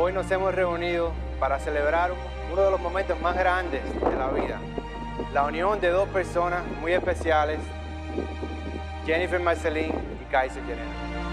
hoy nos hemos reunido para celebrar uno de los momentos más grandes de la vida. La unión de dos personas muy especiales, Jennifer Marcelín y Kaiser Jenner.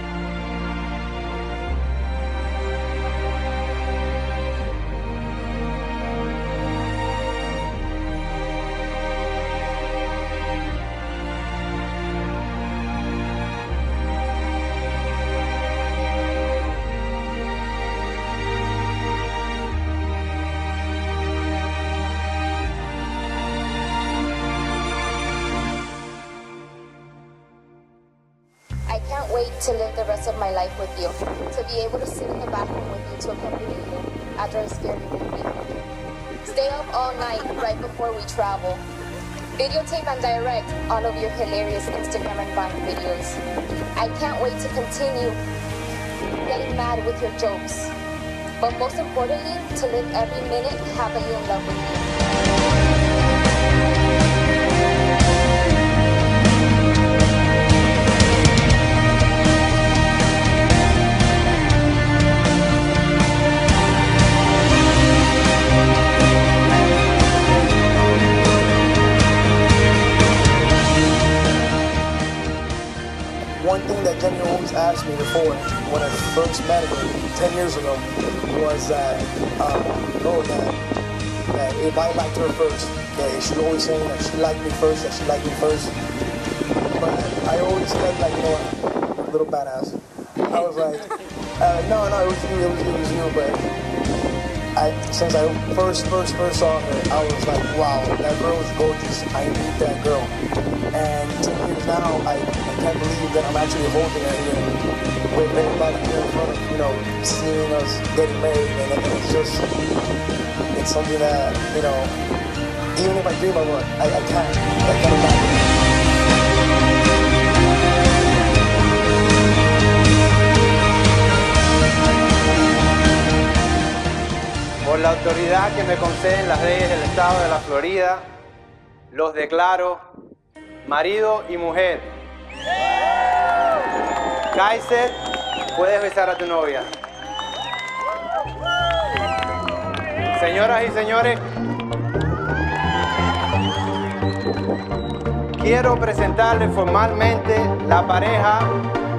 Wait to live the rest of my life with you. To be able to sit in the bathroom with you to accompany you after a scary movie. Stay up all night right before we travel. Videotape and direct all of your hilarious Instagram and Vine videos. I can't wait to continue getting mad with your jokes. But most importantly, to live every minute happily in love with you. Me before, when I first met her 10 years ago, was that, um, oh, that, that if I liked her first, that she always saying that she liked me first, that she liked me first. But I always said, like, you know little badass. I was like, uh, no, no, it was you, it was you, it was you, but I, since I first, first, first saw her, I was like, wow, that girl is gorgeous. I need that girl. And 10 years now, I, I can't believe that I'm actually holding her here with everybody here in front of, you know, seeing us getting married. And, it's just, it's something that, you know, even if I dream of it, I, I can't. I can't imagine. Por la autoridad que me conceden las leyes del estado de la Florida, los declaro marido y mujer. Kaiser, puedes besar a tu novia. Señoras y señores, quiero presentarles formalmente la pareja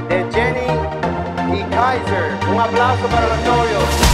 de Jenny y Kaiser. Un aplauso para los novios.